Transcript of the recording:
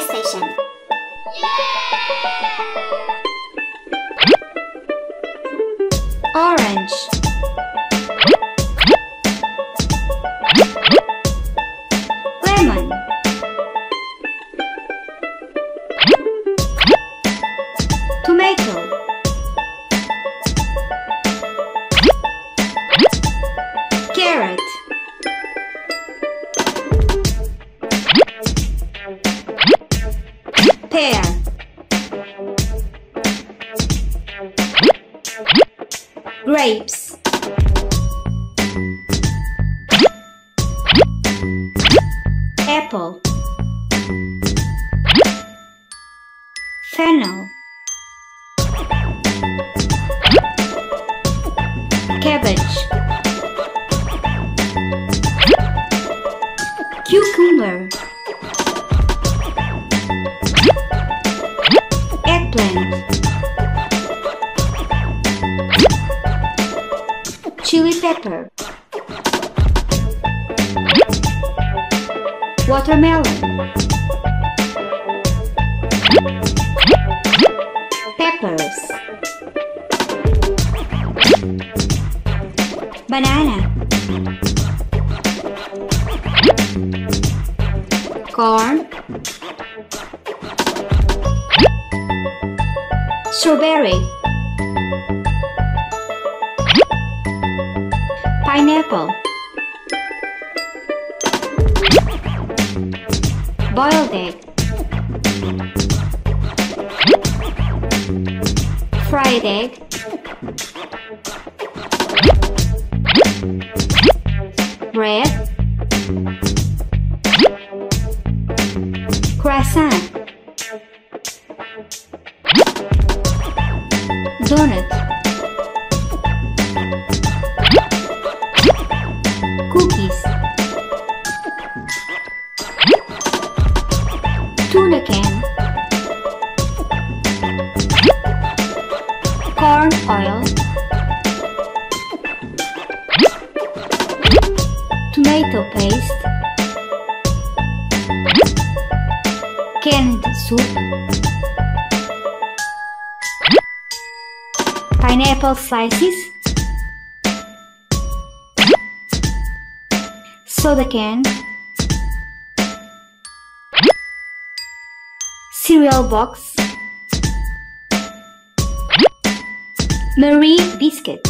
station. Orange. Lemon. Tomato. Carrot. Pear. Grapes. Apple. Fennel. Cabbage. Cucumber. Chili pepper. Watermelon. Peppers. Banana. Corn. Strawberry. Pineapple. Boiled egg. Fried egg. Bread. Croissant. Donut. Cookies. Tuna can. Corn oil. Tomato paste. Canned soup. Pineapple slices. Soda can. Cereal box. Marie biscuit.